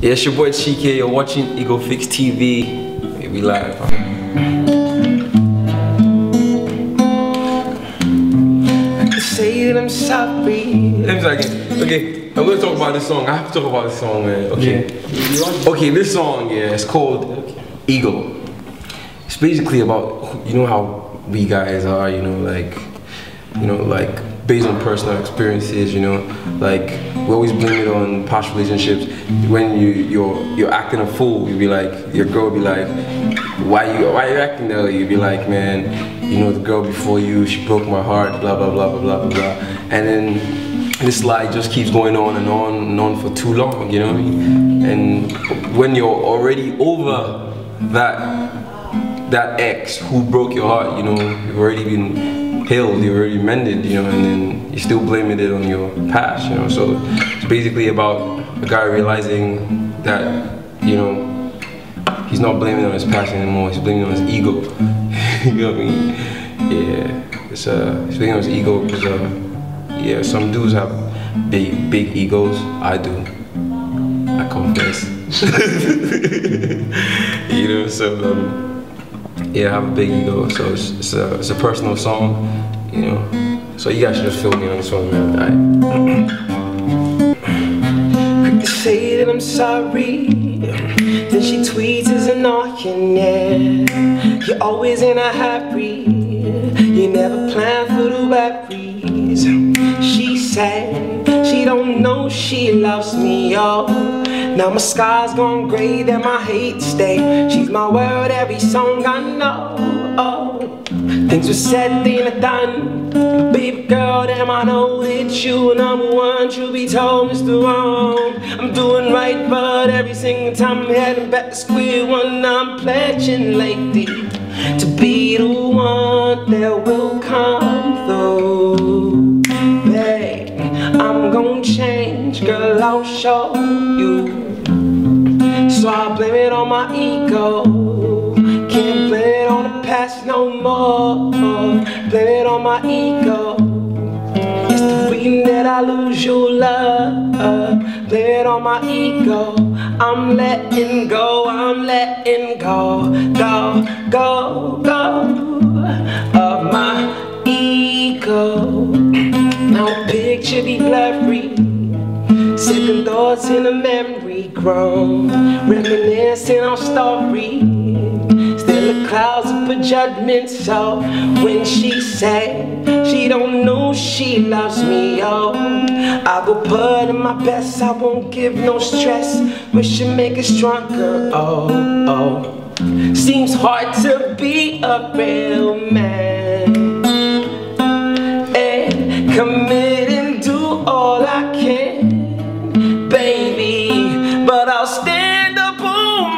Yeah, it's your boy Chykay. You're watching Ego Fix TV. We live. Say that I'm sorry. Let me start again. Okay, I'm gonna talk about this song. I have to talk about this song, man. Okay. Okay, this song, yeah, it's called Ego. It's basically about you know how we guys are, you know, like you know, like based on personal experiences, you know, like we always blame it on past relationships. When you you're you're acting a fool, you'd be like your girl be like, why you why you acting that way? You'd be like, man, you know the girl before you, she broke my heart, blah blah blah blah blah blah and then this lie just keeps going on and on and on for too long, you know. And when you're already over that that ex who broke your heart, you know, you've already been healed, you've already mended, you know, and then you're still blaming it on your past, you know. So it's basically about a guy realizing that, you know, he's not blaming on his past anymore, he's blaming on his ego. you know what I mean? Yeah, it's uh, he's blaming on his ego because uh, yeah, some dudes have big, big egos. I do. I confess. you know, so um, yeah, I have a big ego, so it's, it's, a, it's a personal song, you know. So you guys should just feel me on this one, man. Quick to say that I'm sorry. Then she tweets as annoying, yeah. You're always in a hurry. You never plan for the worries. She said she don't know she loves me, oh. Now my sky's gone gray, then my hate stay. She's my world, every song I know. Oh. Things were said, they are done. Baby girl, damn, I know it's you. Number one, truth be told, Mr. Wrong. I'm doing right, but every single time I'm heading back to square one, I'm pledging lately to be the one that will come I'll show you. So I blame it on my ego. Can't blame it on the past no more. Blame it on my ego. It's the reason that I lose your love. Blame it on my ego. I'm letting go, I'm letting go, go, go, go of my ego. Now picture be blurry. Second thoughts in a memory grown Reminiscing on stories. Still the clouds of a judgment So. When she said She don't know she loves me, oh I go put in my best I won't give no stress. Wish to make it stronger, oh, oh. Seems hard to be a real man. And commit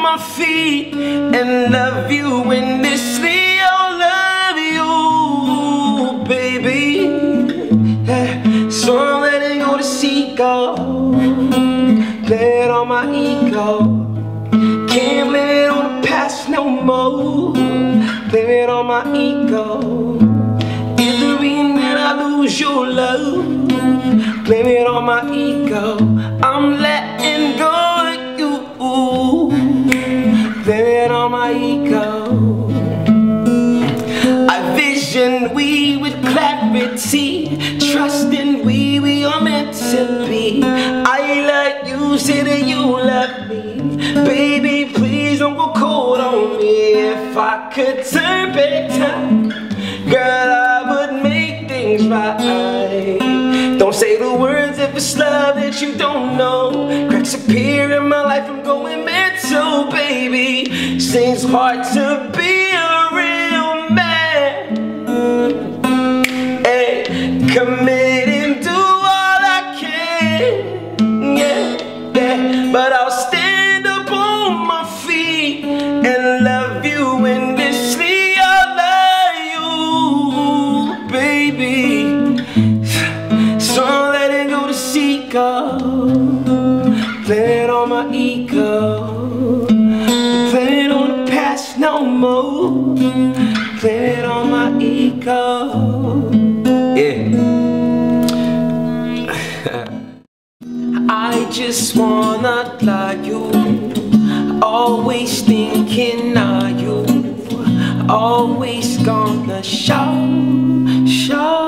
my feet And love you endlessly. I'll love you, baby. Eh, so I'm letting go to seek out it on my ego Can't blame it on the past no more. Blame it on my ego Is the reason that I lose your love. Blame it on my ego I'm letting I let you say that you love me. Baby, please don't go cold on me. If I could turn back time Girl, I would make things right. Don't say the words if it's love that you don't know. Cracks appear in my life, I'm going mental, baby. Seems hard to be a real man. Hey, commit Play it on my ego. Play it on the past no more. Play it on my ego. Yeah. I just wanna love you. Always thinking of you. Always gonna show, show